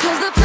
Cause the